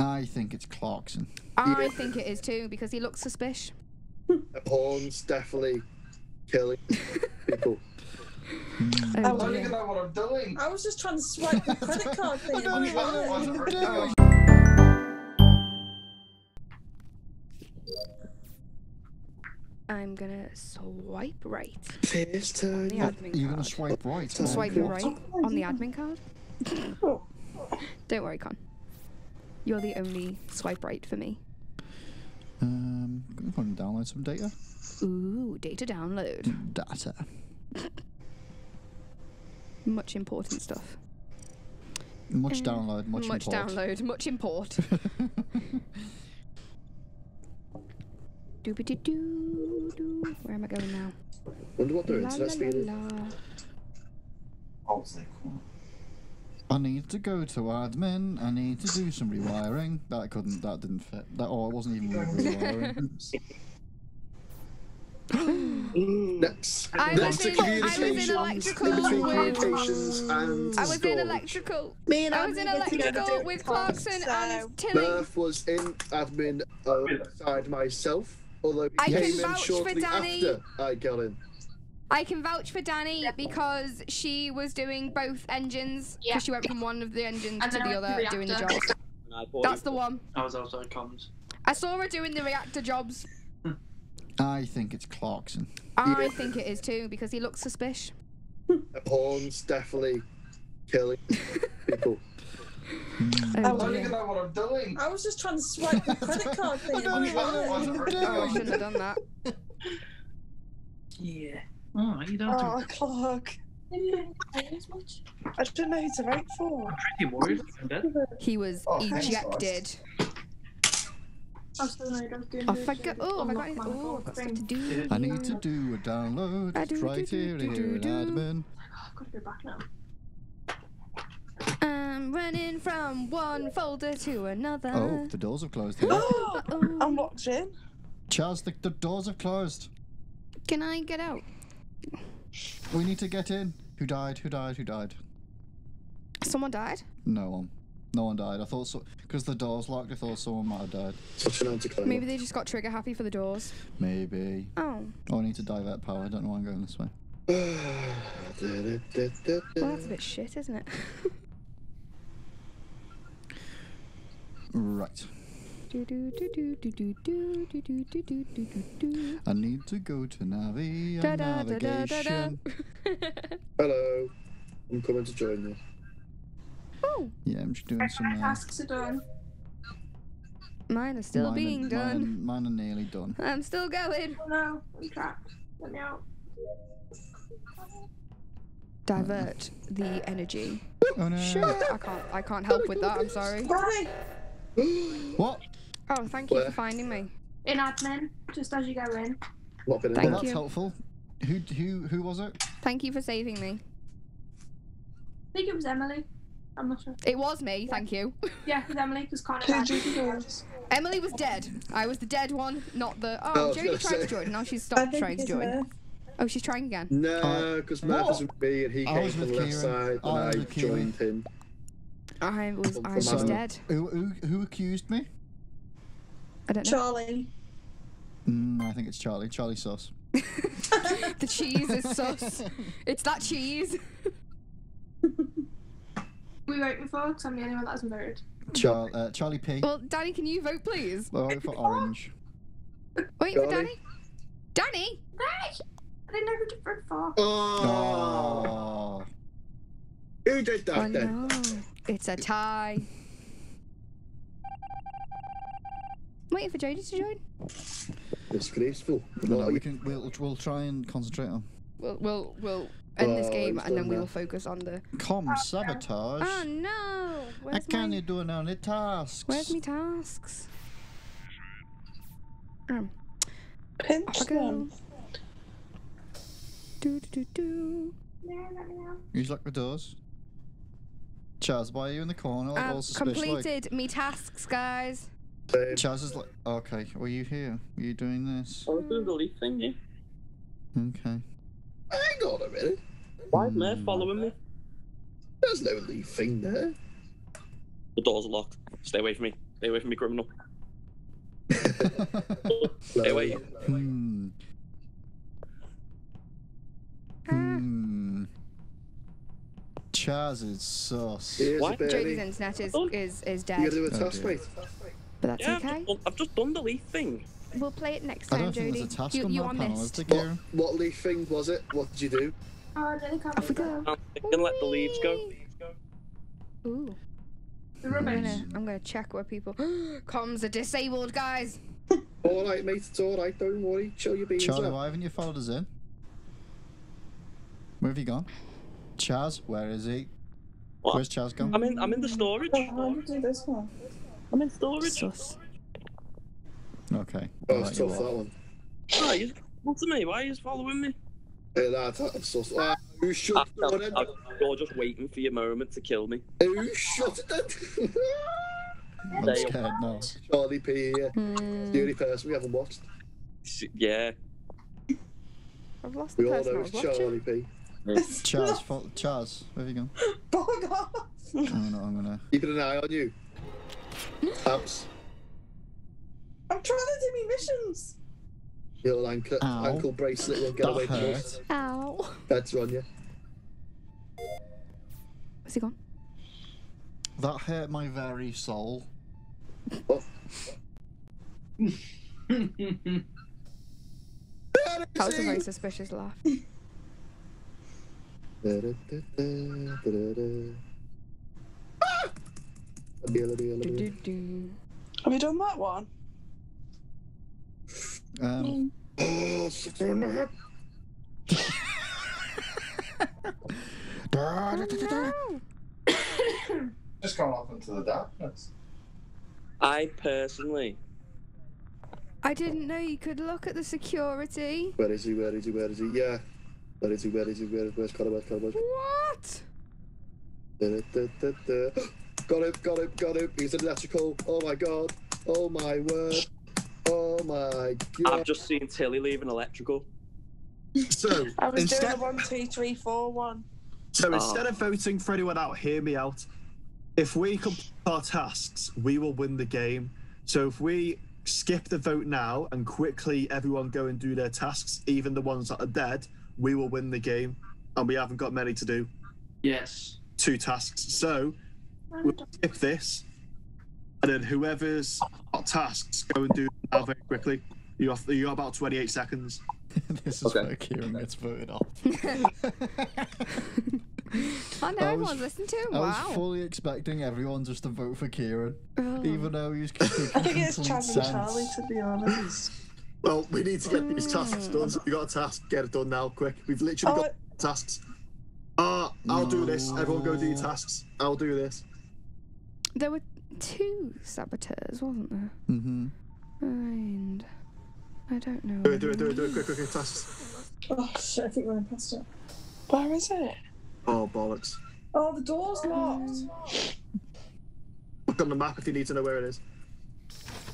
I think it's Clarkson. I Yeah. think it is too because he looks suspicious. Horns definitely killing people. Oh, I don't dear. even know what I'm doing. I was just trying to swipe the credit card thing. I don't even know what I'm doing. I'm gonna swipe right. First on the time. admin You're gonna swipe right. Swipe right on the admin card. Oh. Don't worry, Con. You're the only swipe right for me. Um, I'm gonna download some data. Ooh, data download. Data. Much important stuff. Much Uh, download, much, much import. download, much import. Doobity-doo-doo. Where am I going now? Wonder what their La, la, internet speed is. la, la. Oh, it's like, I need to go to admin. I need to do some rewiring. That couldn't. That didn't fit. That. Oh, it wasn't even rewiring. Next. I was in- I was in electrical with- and I was in electrical. Me and I was in Andy were together electrical with Clarkson so- and Tilly. Murph was in admin alongside myself, although he I came in vouch for shortly Danny. after I got in. I can vouch for Danny because she was doing both engines. Because Yeah. she went from one of the engines And to the other to doing the jobs. That's the one. I was outside comms. I saw her doing the reactor jobs. I think it's Clarkson. I Yeah. think it is too because he looks suspicious. Horns definitely killing people. Oh, I don't even know what I'm doing. I was just trying to swipe the credit card thing. I, don't even know what I'm Oh, I shouldn't have done that. Yeah. Oh, you don't have Oh, Clark. I don't know who to vote for. I'm pretty worried. I'm dead. He was Oh, ejected. Oh, I was still annoyed I was doing Oh, the I got, oh, have I got anything? unlock my Oh, I've got stuff to do. I need to do a download I do, right do, here, do, do, in do. admin. I've got to go back now. I'm running from one folder to another. Oh, the doors have closed here. Oh, Uh-oh. I'm locked in. Chaz, the, the doors have closed. Can I get out? We need to get in. Who died? Who died? Who died? Someone died? No one. No one died. I thought so because the doors locked. I thought someone might have died. Such an anticlimax. Maybe they just got trigger happy for the doors. Maybe. Oh, Oh, I need to divert power. I don't know why I'm going this way. well, that's a bit shit, isn't it? Right. I need to go to navi Da, da, da, da, da, da. navigation. Hello. I'm coming to join you. oh, Yeah, I'm just doing some. Uh, Tasks are done. mine are still mine are- being done. Mine, mine are nearly done. I'm still going. Oh no, I'm trapped. Let me out. Divert the energy. Oh no! Sure, I can't. I can't help with that. I'm sorry. Danny! What? Oh, thank you for finding me. In admin, just as you go in. Not been in Thank Well, that's you. helpful. Who who who was it? Thank you for saving me. I think it was Emily. I'm not sure. It was me. Thank you. Yeah, it was Emily because Connor Who died. did? Emily was dead. I was the dead one, not the. Oh, I Jodie gonna tried to join. Now she's stopped trying to join. Murph. Oh, she's trying again. No, uh, because Matt was with me and he I came was from the left Kieran. side and I I, was Kieran. joined him. I was. I was So- dead. Who who, who accused me? I don't know. Charlie. Mm, I think it's Charlie. Charlie Sauce. the cheese is sauce. It's that cheese. We vote before because I'm the only one that hasn't voted. Char- uh, Charlie P. Well, Danny, can you vote, please? Vote for orange. Wait for Charlie? Danny. Danny. Right! I didn't know who to vote for. Oh, Oh. who did that Oh then? no, it's a tie. Waiting for Jodie to join. Disgraceful. No, no, we can. We'll we'll try and concentrate on We'll we'll we'll end this Oh, game and then we will focus on the. com sabotage. Oh no! Where's I can't my do any tasks. Where's me tasks? Um, Pinch off I go. them. Do do do do. Yeah, let me know. You lock the doors. Chaz, why are you in the corner? Like all I've suspicious. Like? completed me tasks, guys. Same. Chaz is like, okay. Were you here? Were you doing this? I was doing the leaf thing, yeah. Okay. Hang on a minute. Why is Murph Hmm. following me? There's no leaf thing there. The doors are locked. Stay away from me. Stay away from me, criminal. Stay away. hmm. Hmm. Chaz is sus. Here's What? a Jody's baby. internet is Oh. is is You dead, gotta do a Oh, task, dear. mate. But that's Yeah, I've just, done, I've just done the leaf thing. We'll play it next I time, don't think Jody. there's a task you on you that on panel, this? What, what leaf thing was it? What did you do? Oh, I really can't Off we believe go. that. I'm gonna let the leaves go. Ooh, The I'm gonna I'm gonna check where people. Comms are disabled, guys. All right, mate. It's all right. Don't worry. Show your beans Charlie, up. why haven't you followed us in? Where have you gone? Chaz, where is he? What? Where's Chaz gone? I'm in. I'm in the storage. Oh, how do you do this one? I'm in storage. Sus. Okay. Oh, I'll it's let you tough that one. Why you what's me? Why are you following me? Hey, that, that's so. Ah, who shut I, the door then? I, you're just waiting for your moment to kill me. Who shut it then? I'm They- scared now. Charlie P here. Hmm, The only person we haven't watched. S- Yeah. I've lost the We all person I know was it's watching. Charlie P. Chaz, fo- Chaz, where have you gone? Bug off! I'm gonna, I'm gonna. Keeping an eye on you. Abs. I'm trying to do me missions. Your little ankle, Ow. ankle bracelet won't get away That from us. hurt. Ow. Beds are on you. Where's he gone? That hurt my very soul. Oh. That was a very suspicious laugh. Do-do-do. Have you done that one? Um, Oh, such a Just gone off into the darkness. I personally. I didn't know you could look at the security. Where is he? Where is he? Where is he? Yeah. Where is he? Where is he? Where is Where's Connor? Where's Connor? What? Got him, got him, got him. He's electrical. Oh my god. Oh my word. Oh my god. I've just seen Tilly leaving electrical. So I was instead, doing the one, two, three, four one. so Oh. instead of voting for anyone out, hear me out. If we complete our tasks, we will win the game. So if we skip the vote now and quickly everyone go and do their tasks, even the ones that are dead, we will win the game. And we haven't got many to do. Yes. Two tasks. So we'll skip this, and then whoever's got tasks, go and do them now very quickly. You have you got about 28 seconds. this is Okay. where Kieran gets voted off. I know I everyone's was- listening to him. I Wow. was fully expecting everyone just to vote for Kieran, Oh. even though he was I think it's complete Chad and. Charlie, to be honest. Well, we need to get these tasks done. So we got a task. Get it done now, quick. We've literally Oh, got tasks. Ah, I'll do this. Everyone go do your tasks. I'll do this. There were two saboteurs, wasn't there? Mm-hmm. And I don't know. Do it, do it, do it, do it. Quick, quick, quick. Tasks. oh shit, I think we're past it. Where is it? Oh, bollocks. Oh, the door's locked. Look on the map if you need to know where it is.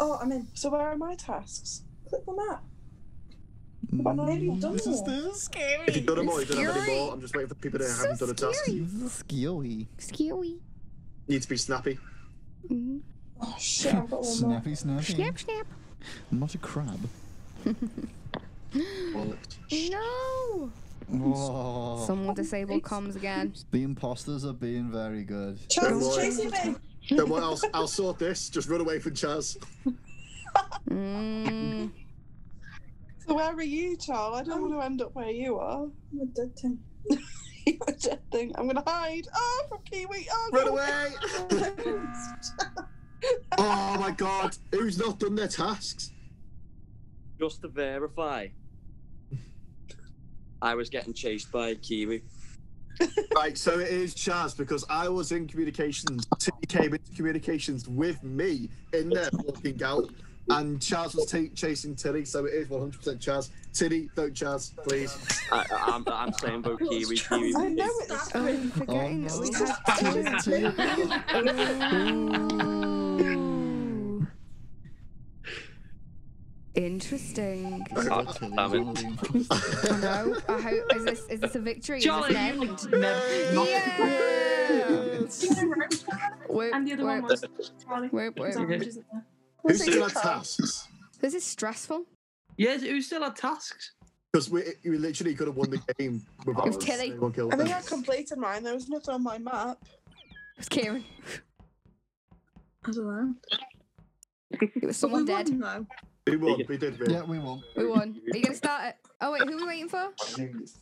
Oh, I'm in. So where are my tasks? Click the map. But not maybe you've done This is more. this is scary. If you've done them all, you don't have any Scary. more. I'm just waiting for people that So haven't done a task. scary. This is scary. Scary. Need to be snappy. Mm. Oh shit, I've got one more. Snappy, snappy. Snap, snap. Not a crab. No. Whoa. Someone disabled comms again. The imposters are being very good. Charles Don't is chasing me. Don't worry, I'll, I'll sort this. Just run away from Chaz. Mm. So where are you, Charles? I don't want to end up where you are. I'm a dead thing. You're a thing. I'm gonna hide. Oh, from Kiwi. Oh, Run no. away! oh my god. Who's not done their tasks? Just to verify. I was getting chased by a Kiwi. Right, so it is Chaz because I was in communications. Tilly came into communications with me in there walking out, and Chaz was ta chasing Tilly, so it is 100% Chaz. Tilly, don't Chaz, please. I, I'm, I'm saying vote Kiwi. Kiwi. I know it's Oh, I'm forgetting that we no. had two. Ooh. Interesting. Oh, damn it. Oh no! I hope is this is this a victory? Is this an end? never. Yeah! Yes. Wait, And the other wait, one was Charlie. wait, wait. Uh, Because Orange isn't there. Who still you, had Tom? tasks? This is stressful. Yes, who still had tasks? Because we, we literally could have won the game without It was Tilly. anyone killed I think them. I completed mine. There was nothing on my map. It was Kieran. I don't know. It was someone we dead. won. We won. We did win. Yeah, we won. We won. Are you gonna start it? Oh wait, who are we waiting for? I think it's